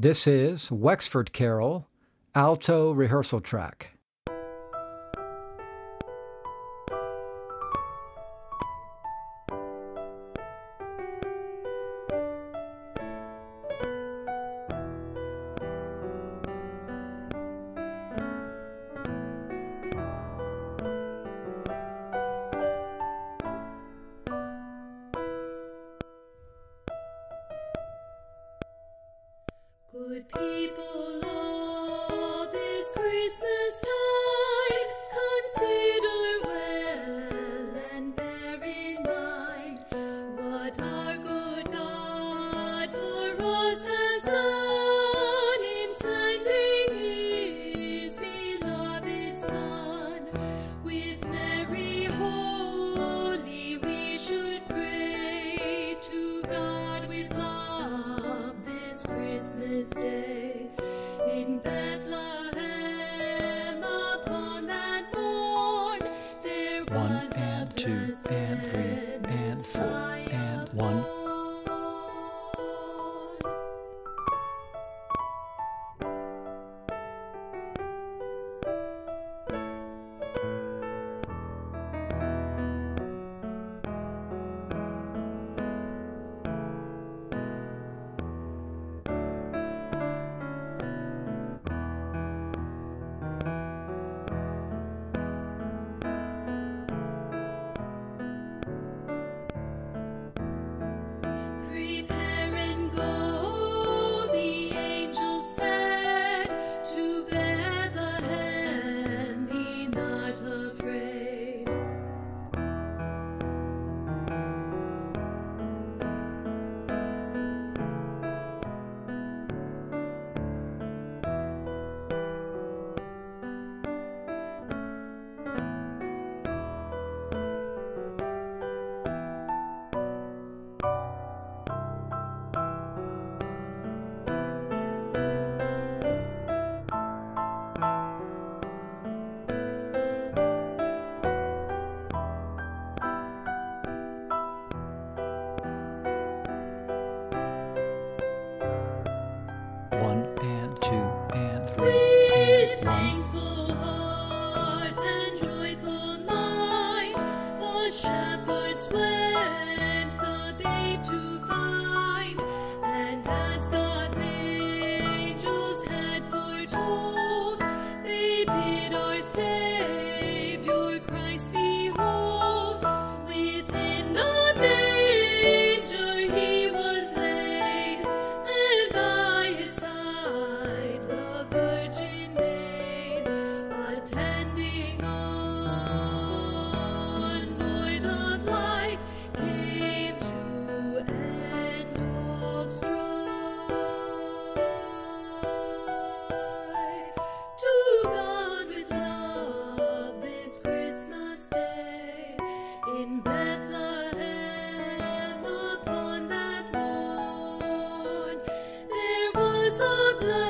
This is Wexford Carol, alto rehearsal track. Good people, all this Christmas. Christmas Day in Bethlehem upon that morn there was one and two and three and four and one.